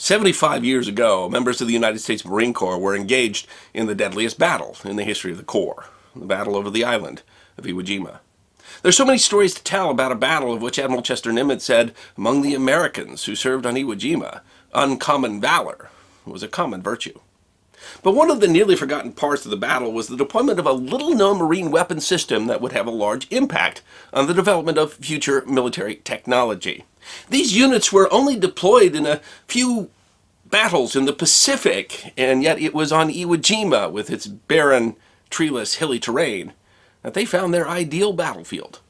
75 years ago, members of the United States Marine Corps were engaged in the deadliest battle in the history of the Corps, the battle over the island of Iwo Jima. There's so many stories to tell about a battle of which Admiral Chester Nimitz said, among the Americans who served on Iwo Jima, uncommon valor was a common virtue. But one of the nearly forgotten parts of the battle was the deployment of a little-known marine weapon system that would have a large impact on the development of future military technology. These units were only deployed in a few battles in the Pacific, and yet it was on Iwo Jima, with its barren, treeless, hilly terrain, that they found their ideal battlefield.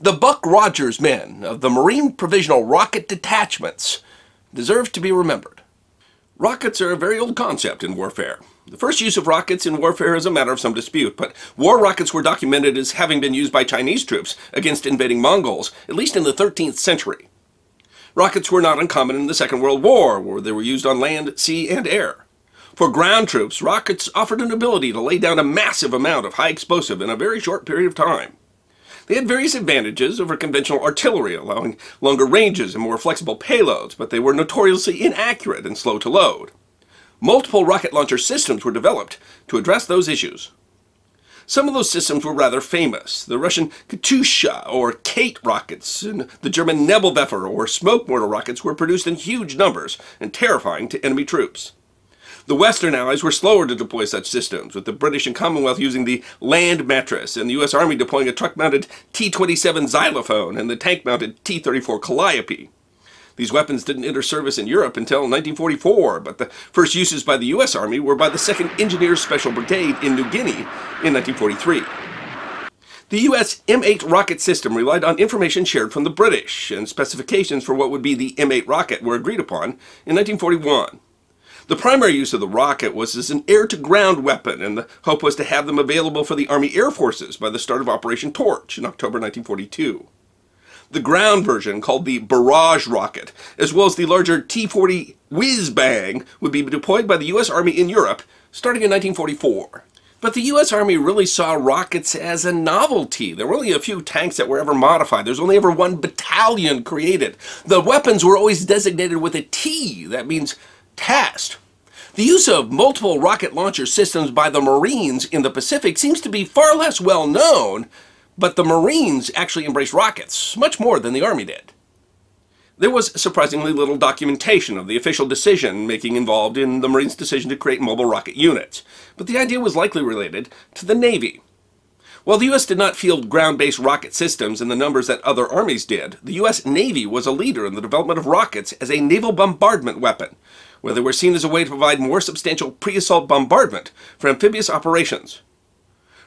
The Buck Rogers men of the Marine Provisional Rocket Detachments deserve to be remembered. Rockets are a very old concept in warfare. The first use of rockets in warfare is a matter of some dispute, but war rockets were documented as having been used by Chinese troops against invading Mongols, at least in the 13th century. Rockets were not uncommon in the Second World War, where they were used on land, sea, and air. For ground troops, rockets offered an ability to lay down a massive amount of high explosive in a very short period of time. They had various advantages over conventional artillery, allowing longer ranges and more flexible payloads, but they were notoriously inaccurate and slow to load. Multiple rocket launcher systems were developed to address those issues. Some of those systems were rather famous. The Russian Katyusha or Kate rockets and the German Nebelwerfer or smoke mortar rockets were produced in huge numbers and terrifying to enemy troops. The Western Allies were slower to deploy such systems, with the British and Commonwealth using the land mattress and the U.S. Army deploying a truck-mounted T-27 xylophone and the tank-mounted T-34 Calliope. These weapons didn't enter service in Europe until 1944, but the first uses by the U.S. Army were by the 2nd Engineers Special Brigade in New Guinea in 1943. The U.S. M8 rocket system relied on information shared from the British, and specifications for what would be the M8 rocket were agreed upon in 1941. The primary use of the rocket was as an air-to-ground weapon, and the hope was to have them available for the Army Air Forces by the start of Operation Torch in October 1942 the ground version called the Barrage rocket, as well as the larger T-40 Whiz Bang would be deployed by the U.S. Army in Europe starting in 1944. But the U.S. Army really saw rockets as a novelty. There were only a few tanks that were ever modified. There's only ever one battalion created. The weapons were always designated with a T. That means The use of multiple rocket launcher systems by the Marines in the Pacific seems to be far less well known but the Marines actually embraced rockets, much more than the Army did. There was surprisingly little documentation of the official decision-making involved in the Marines' decision to create mobile rocket units, but the idea was likely related to the Navy. While the U.S. did not field ground-based rocket systems in the numbers that other armies did, the U.S. Navy was a leader in the development of rockets as a naval bombardment weapon, where they were seen as a way to provide more substantial pre-assault bombardment for amphibious operations.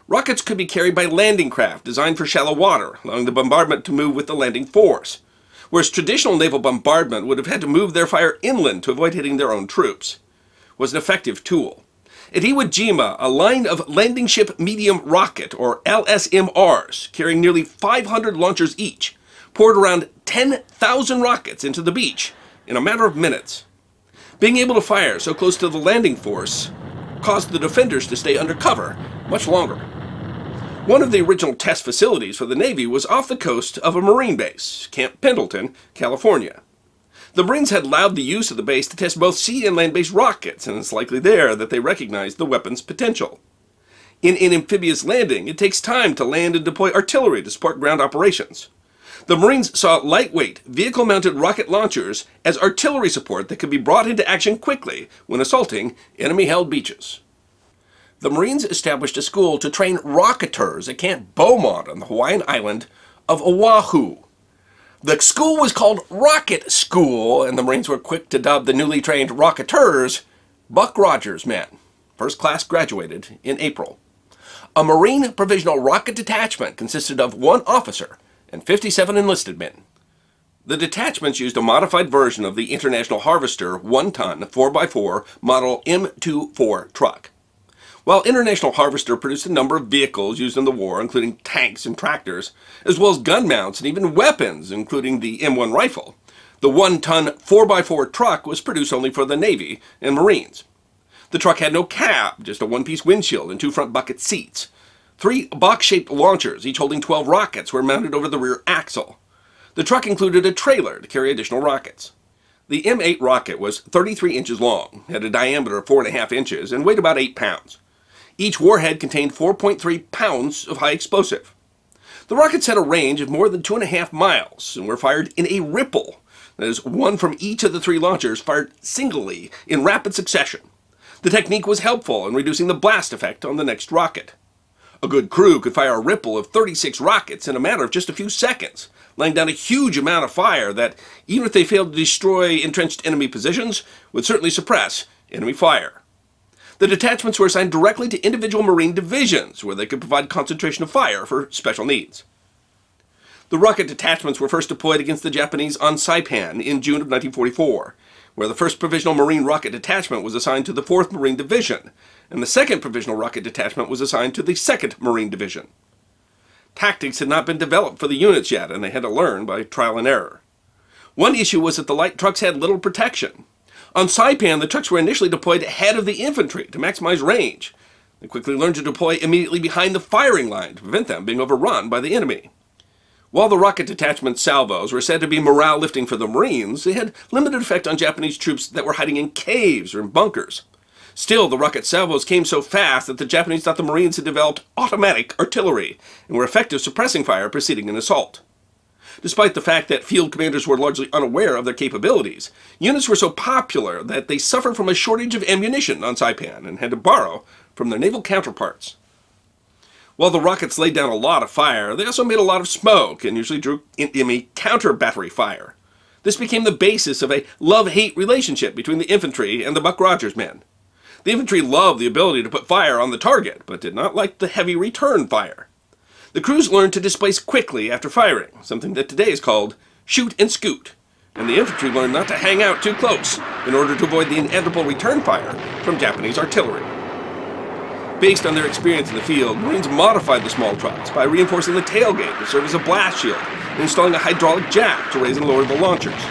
Rockets could be carried by landing craft designed for shallow water, allowing the bombardment to move with the landing force, whereas traditional naval bombardment would have had to move their fire inland to avoid hitting their own troops. was an effective tool. At Iwo Jima, a line of landing ship medium rocket, or LSMRs, carrying nearly 500 launchers each, poured around 10,000 rockets into the beach in a matter of minutes. Being able to fire so close to the landing force caused the defenders to stay under cover much longer. One of the original test facilities for the Navy was off the coast of a Marine base, Camp Pendleton, California. The Marines had allowed the use of the base to test both sea and land-based rockets, and it's likely there that they recognized the weapon's potential. In an amphibious landing, it takes time to land and deploy artillery to support ground operations. The Marines saw lightweight, vehicle-mounted rocket launchers as artillery support that could be brought into action quickly when assaulting enemy-held beaches the Marines established a school to train rocketers at Camp Beaumont on the Hawaiian island of Oahu. The school was called Rocket School, and the Marines were quick to dub the newly trained rocketers Buck Rogers men. First class graduated in April. A Marine Provisional Rocket Detachment consisted of one officer and 57 enlisted men. The detachments used a modified version of the International Harvester 1-ton 4x4 model M24 truck. While International Harvester produced a number of vehicles used in the war, including tanks and tractors, as well as gun mounts and even weapons, including the M1 rifle, the one-ton 4x4 truck was produced only for the Navy and Marines. The truck had no cab, just a one-piece windshield and two front bucket seats. Three box-shaped launchers, each holding 12 rockets, were mounted over the rear axle. The truck included a trailer to carry additional rockets. The M8 rocket was 33 inches long, had a diameter of 4.5 inches, and weighed about 8 pounds. Each warhead contained 4.3 pounds of high explosive. The rockets had a range of more than 2.5 miles and were fired in a ripple, that is, one from each of the three launchers fired singly in rapid succession. The technique was helpful in reducing the blast effect on the next rocket. A good crew could fire a ripple of 36 rockets in a matter of just a few seconds, laying down a huge amount of fire that, even if they failed to destroy entrenched enemy positions, would certainly suppress enemy fire. The detachments were assigned directly to individual Marine divisions, where they could provide concentration of fire for special needs. The rocket detachments were first deployed against the Japanese on Saipan in June of 1944, where the 1st Provisional Marine Rocket Detachment was assigned to the 4th Marine Division, and the 2nd Provisional Rocket Detachment was assigned to the 2nd Marine Division. Tactics had not been developed for the units yet, and they had to learn by trial and error. One issue was that the light trucks had little protection. On Saipan, the trucks were initially deployed ahead of the infantry to maximize range. They quickly learned to deploy immediately behind the firing line to prevent them being overrun by the enemy. While the rocket detachment salvos were said to be morale lifting for the Marines, they had limited effect on Japanese troops that were hiding in caves or in bunkers. Still, the rocket salvos came so fast that the Japanese thought the Marines had developed automatic artillery and were effective suppressing fire preceding an assault. Despite the fact that field commanders were largely unaware of their capabilities, units were so popular that they suffered from a shortage of ammunition on Saipan and had to borrow from their naval counterparts. While the rockets laid down a lot of fire, they also made a lot of smoke and usually drew enemy counter battery fire. This became the basis of a love-hate relationship between the infantry and the Buck Rogers men. The infantry loved the ability to put fire on the target, but did not like the heavy return fire. The crews learned to displace quickly after firing, something that today is called shoot and scoot, and the infantry learned not to hang out too close in order to avoid the inevitable return fire from Japanese artillery. Based on their experience in the field, Marines modified the small trucks by reinforcing the tailgate to serve as a blast shield and installing a hydraulic jack to raise and lower the launchers.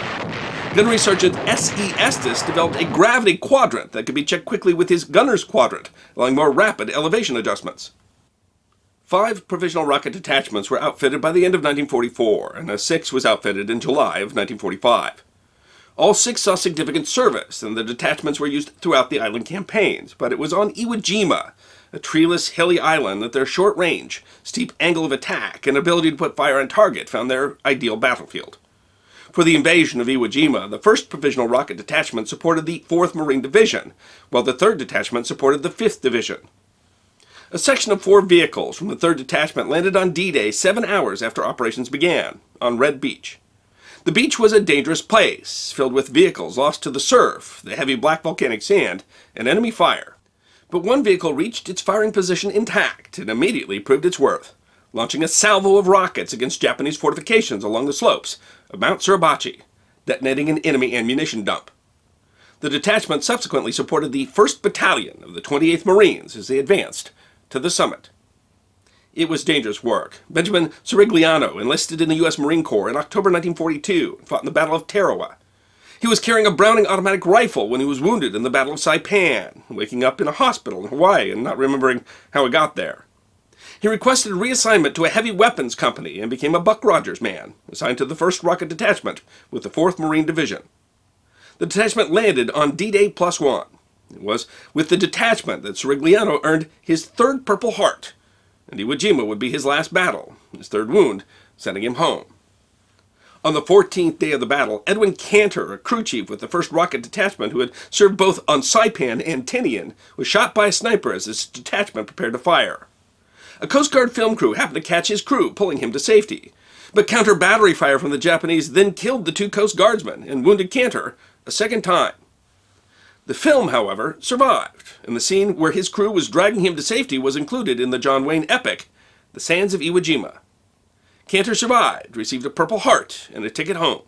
Gunnery Sergeant S.E. Estes developed a gravity quadrant that could be checked quickly with his gunner's quadrant, allowing more rapid elevation adjustments. Five provisional rocket detachments were outfitted by the end of 1944, and a sixth was outfitted in July of 1945. All six saw significant service, and the detachments were used throughout the island campaigns, but it was on Iwo Jima, a treeless, hilly island, that their short range, steep angle of attack, and ability to put fire on target found their ideal battlefield. For the invasion of Iwo Jima, the 1st Provisional Rocket Detachment supported the 4th Marine Division, while the 3rd Detachment supported the 5th Division. A section of four vehicles from the 3rd Detachment landed on D-Day seven hours after operations began, on Red Beach. The beach was a dangerous place, filled with vehicles lost to the surf, the heavy black volcanic sand, and enemy fire. But one vehicle reached its firing position intact and immediately proved its worth launching a salvo of rockets against Japanese fortifications along the slopes of Mount Suribachi, detonating an enemy ammunition dump. The detachment subsequently supported the 1st Battalion of the 28th Marines as they advanced to the summit. It was dangerous work. Benjamin Sirigliano enlisted in the U.S. Marine Corps in October 1942 and fought in the Battle of Tarawa. He was carrying a Browning automatic rifle when he was wounded in the Battle of Saipan, waking up in a hospital in Hawaii and not remembering how he got there. He requested reassignment to a heavy weapons company and became a Buck Rogers man, assigned to the 1st Rocket Detachment with the 4th Marine Division. The detachment landed on D-Day plus one. It was with the detachment that Sirigliano earned his third Purple Heart, and Iwo Jima would be his last battle, his third wound, sending him home. On the 14th day of the battle, Edwin Cantor, a crew chief with the 1st Rocket Detachment who had served both on Saipan and Tinian, was shot by a sniper as his detachment prepared to fire. A Coast Guard film crew happened to catch his crew, pulling him to safety. But counter battery fire from the Japanese then killed the two Coast Guardsmen and wounded Cantor a second time. The film, however, survived, and the scene where his crew was dragging him to safety was included in the John Wayne epic, The Sands of Iwo Jima. Cantor survived, received a Purple Heart, and a ticket home.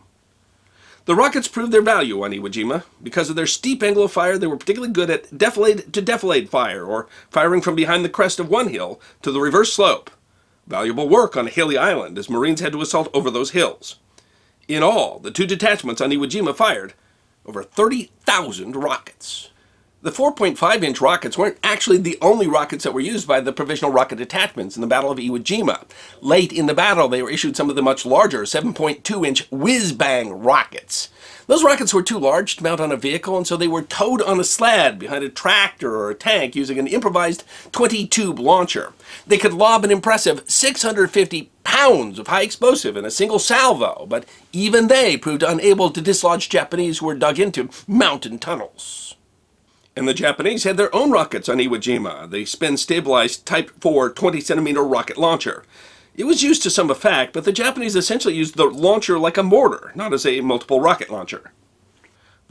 The rockets proved their value on Iwo Jima. Because of their steep angle of fire, they were particularly good at defilade-to-defilade fire, or firing from behind the crest of one hill to the reverse slope. Valuable work on a hilly island, as Marines had to assault over those hills. In all, the two detachments on Iwo Jima fired over 30,000 rockets. The 4.5 inch rockets weren't actually the only rockets that were used by the provisional rocket detachments in the Battle of Iwo Jima. Late in the battle, they were issued some of the much larger 7.2 inch whiz bang rockets. Those rockets were too large to mount on a vehicle, and so they were towed on a sled behind a tractor or a tank using an improvised 20 tube launcher. They could lob an impressive 650 pounds of high explosive in a single salvo, but even they proved unable to dislodge Japanese who were dug into mountain tunnels. And the Japanese had their own rockets on Iwo Jima, the spin-stabilized Type 4 20-centimeter rocket launcher. It was used to some effect, but the Japanese essentially used the launcher like a mortar, not as a multiple rocket launcher.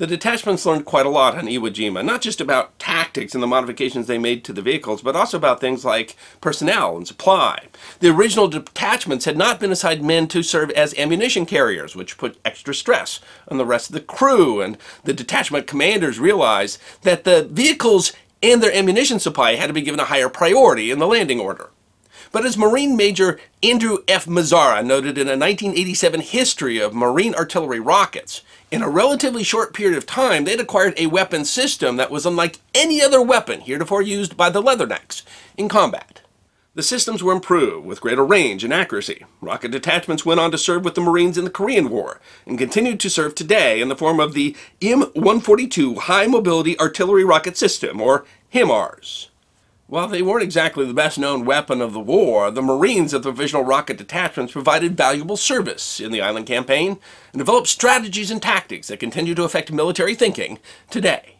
The detachments learned quite a lot on Iwo Jima, not just about tactics and the modifications they made to the vehicles, but also about things like personnel and supply. The original detachments had not been assigned men to serve as ammunition carriers, which put extra stress on the rest of the crew, and the detachment commanders realized that the vehicles and their ammunition supply had to be given a higher priority in the landing order. But as Marine Major Andrew F. Mazzara noted in a 1987 history of Marine artillery rockets, in a relatively short period of time, they'd acquired a weapon system that was unlike any other weapon heretofore used by the Leathernecks in combat. The systems were improved with greater range and accuracy. Rocket detachments went on to serve with the Marines in the Korean War and continued to serve today in the form of the M142 High Mobility Artillery Rocket System, or HIMARS. While they weren't exactly the best known weapon of the war, the Marines of the Provisional Rocket Detachments provided valuable service in the island campaign and developed strategies and tactics that continue to affect military thinking today.